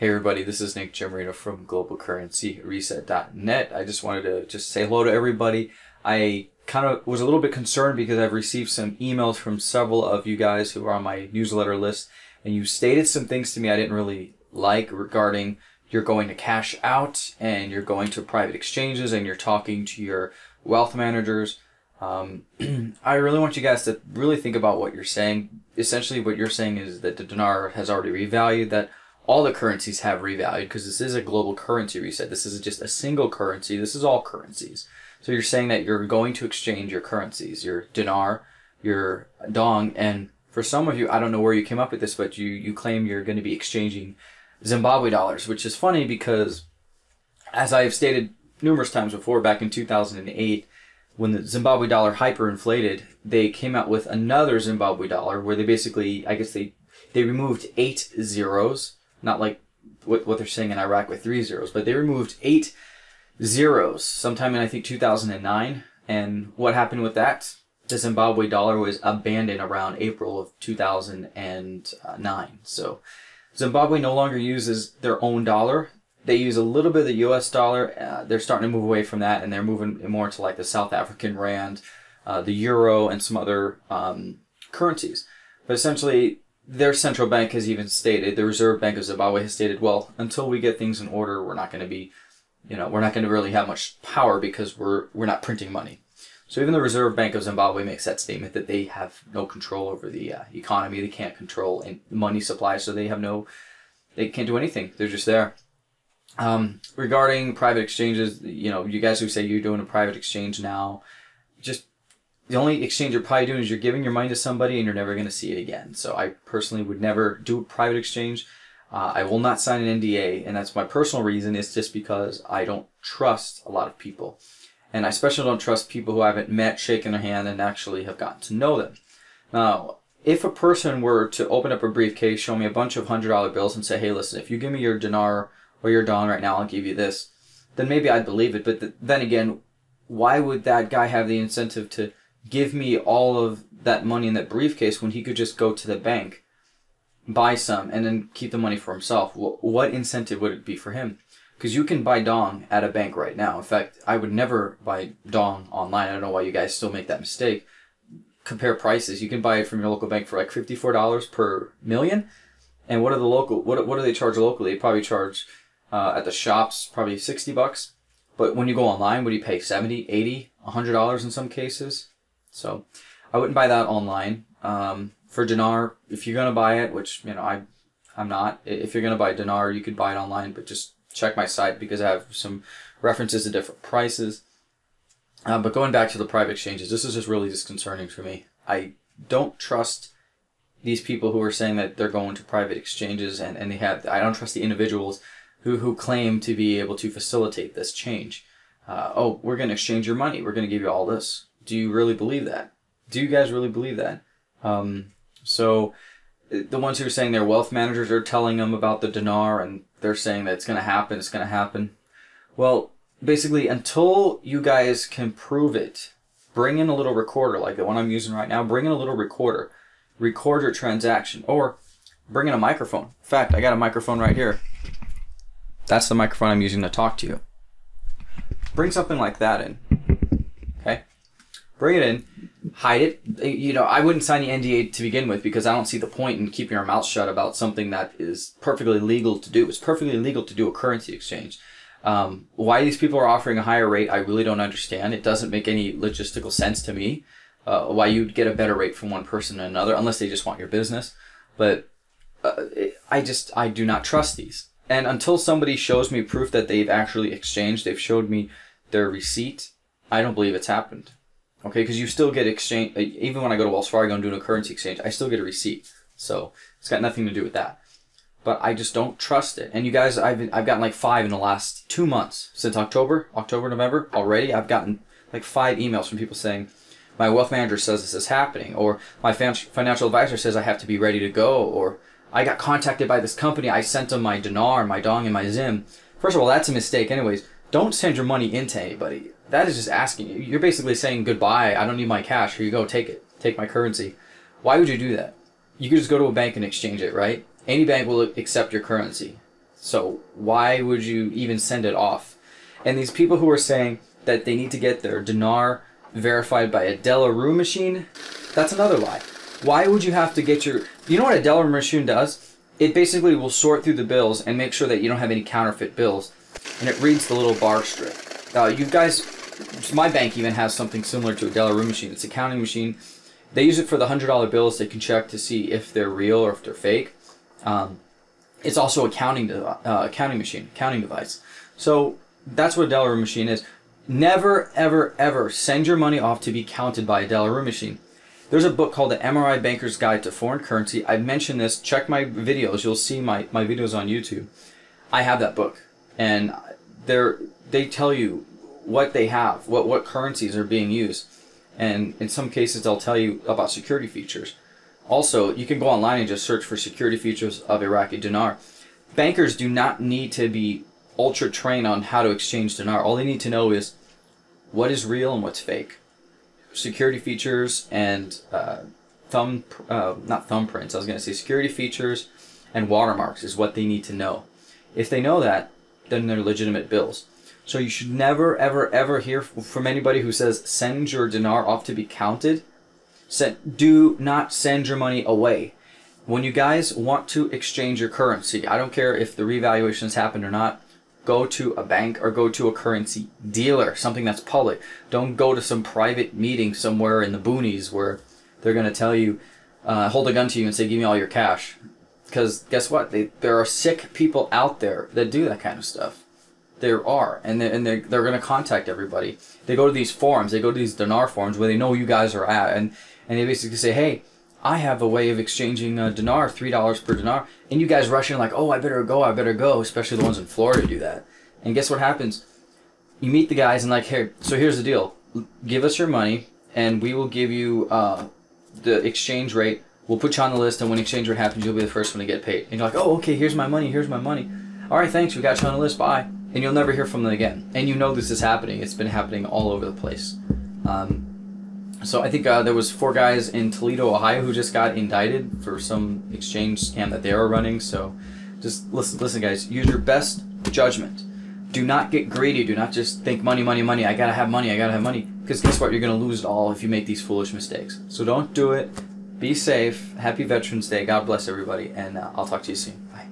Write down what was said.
Hey everybody, this is Nick Gemarino from globalcurrencyreset.net. I just wanted to just say hello to everybody. I kind of was a little bit concerned because I've received some emails from several of you guys who are on my newsletter list and you stated some things to me I didn't really like regarding you're going to cash out and you're going to private exchanges and you're talking to your wealth managers. Um, I really want you guys to really think about what you're saying. Essentially, what you're saying is that the dinar has already revalued, that all the currencies have revalued because this is a global currency reset. This isn't just a single currency. This is all currencies. So you're saying that you're going to exchange your currencies, your dinar, your dong, and for some of you, I don't know where you came up with this, but you, you claim you're going to be exchanging Zimbabwe dollars, which is funny because as I've stated numerous times before, back in 2008, when the Zimbabwe dollar hyperinflated, they came out with another Zimbabwe dollar where they basically, I guess they, they removed eight zeros not like what, what they're saying in Iraq with three zeros, but they removed eight zeros sometime in I think 2009. And what happened with that? The Zimbabwe dollar was abandoned around April of 2009. So Zimbabwe no longer uses their own dollar. They use a little bit of the U.S. dollar. Uh, they're starting to move away from that, and they're moving more to like the South African rand, uh, the euro, and some other um, currencies. But essentially, their central bank has even stated, the Reserve Bank of Zimbabwe has stated, well, until we get things in order, we're not going to be, you know, we're not going to really have much power because we're we're not printing money. So even the Reserve Bank of Zimbabwe makes that statement that they have no control over the uh, economy. They can't control and money supply, so they have no, they can't do anything. They're just there. Um, regarding private exchanges, you know, you guys who say you're doing a private exchange now, just the only exchange you're probably doing is you're giving your money to somebody and you're never going to see it again. So I personally would never do a private exchange. Uh, I will not sign an NDA, and that's my personal reason. It's just because I don't trust a lot of people, and I especially don't trust people who I haven't met, shaken their hand, and actually have gotten to know them. Now, if a person were to open up a briefcase, show me a bunch of hundred dollar bills, and say, "Hey, listen, if you give me your dinar or your dong right now, I'll give you this," then maybe I'd believe it. But th- then again, why would that guy have the incentive to give me all of that money in that briefcase when he could just go to the bank, buy some, and then keep the money for himself? What incentive would it be for him? Because you can buy Dong at a bank right now. In fact, I would never buy Dong online. I don't know why you guys still make that mistake. Compare prices. You can buy it from your local bank for like fifty-four dollars per million. And what are the local? What what do they charge locally? They probably charge uh, at the shops probably sixty bucks. But when you go online, would you pay? 70 80 100 dollars in some cases so I wouldn't buy that online. Um, for dinar, if you're gonna buy it, which you know I, I'm not. If you're gonna buy dinar, you could buy it online, but just check my site because I have some references to different prices. Uh, but going back to the private exchanges, this is just really disconcerting for me. I don't trust these people who are saying that they're going to private exchanges and, and they have I don't trust the individuals who, who claim to be able to facilitate this change. Uh, oh, we're going to exchange your money. We're going to give you all this do you really believe that? Do you guys really believe that? Um, so the ones who are saying their wealth managers are telling them about the dinar and they're saying that it's going to happen, it's going to happen. Well, basically, until you guys can prove it, bring in a little recorder like the one I'm using right now. Bring in a little recorder, record your transaction, or bring in a microphone. In fact, I got a microphone right here. That's the microphone I'm using to talk to you. Bring something like that in. Bring it in, hide it. You know, I wouldn't sign the NDA to begin with because I don't see the point in keeping our mouth shut about something that is perfectly legal to do. It's perfectly legal to do a currency exchange. Um, why these people are offering a higher rate, I really don't understand. It doesn't make any logistical sense to me. Uh, why you'd get a better rate from one person to another, unless they just want your business. But uh, I just I do not trust these. And until somebody shows me proof that they've actually exchanged, they've showed me their receipt, I don't believe it's happened. Okay, because you still get exchange. Even when I go to Wells Fargo and do a currency exchange, I still get a receipt. So it's got nothing to do with that. But I just don't trust it. And you guys, I've I've gotten like five in the last two months since October, October, November already. I've gotten like five emails from people saying, my wealth manager says this is happening, or my financial advisor says I have to be ready to go, or I got contacted by this company. I sent them my dinar, my dong, and my zim. First of all, that's a mistake. Anyways, don't send your money into anybody that is just asking you. You're basically saying goodbye. I don't need my cash. Here you go. Take it. Take my currency. Why would you do that? You could just go to a bank and exchange it, right? Any bank will accept your currency. So why would you even send it off? And these people who are saying that they need to get their dinar verified by a Delarue machine, that's another lie. Why would you have to get your. You know what a Delarue machine does? It basically will sort through the bills and make sure that you don't have any counterfeit bills. And it reads the little bar strip. Uh, you guys, my bank even has something similar to a Delarue machine. It's a counting machine. They use it for the $100 bills. They can check to see if they're real or if they're fake. Um, it's also a counting, de- uh, counting machine, counting device. So that's what a Delarue machine is. Never, ever, ever send your money off to be counted by a Delarue machine. There's a book called The MRI Banker's Guide to Foreign Currency. I've mentioned this. Check my videos. You'll see my, my videos on YouTube. I have that book. And they're, they tell you what they have, what, what currencies are being used. And in some cases, they'll tell you about security features. Also, you can go online and just search for security features of Iraqi dinar. Bankers do not need to be ultra trained on how to exchange dinar. All they need to know is what is real and what's fake. Security features and uh, thumb, uh, not thumbprints, I was going to say security features and watermarks is what they need to know. If they know that, then they're legitimate bills. So you should never, ever, ever hear from anybody who says send your dinar off to be counted. Send, do not send your money away. When you guys want to exchange your currency, I don't care if the revaluation has happened or not, go to a bank or go to a currency dealer, something that's public. Don't go to some private meeting somewhere in the boonies where they're going to tell you, uh, hold a gun to you and say, give me all your cash. Because guess what? They, there are sick people out there that do that kind of stuff. There are, and they're, and they're, they're going to contact everybody. They go to these forums, they go to these dinar forums where they know you guys are at, and, and they basically say, hey, I have a way of exchanging a dinar, three dollars per dinar, and you guys rush in like, oh, I better go, I better go. Especially the ones in Florida do that. And guess what happens? You meet the guys and like, here, so here's the deal: give us your money, and we will give you uh, the exchange rate. We'll put you on the list, and when exchange rate happens, you'll be the first one to get paid. And you're like, oh, okay, here's my money, here's my money. All right, thanks, we got you on the list. Bye. And you'll never hear from them again. And you know this is happening. It's been happening all over the place. Um, so I think uh, there was four guys in Toledo, Ohio, who just got indicted for some exchange scam that they were running. So just listen, listen, guys. Use your best judgment. Do not get greedy. Do not just think money, money, money. I gotta have money. I gotta have money. Because guess what? You're gonna lose it all if you make these foolish mistakes. So don't do it. Be safe. Happy Veterans Day. God bless everybody, and uh, I'll talk to you soon. Bye.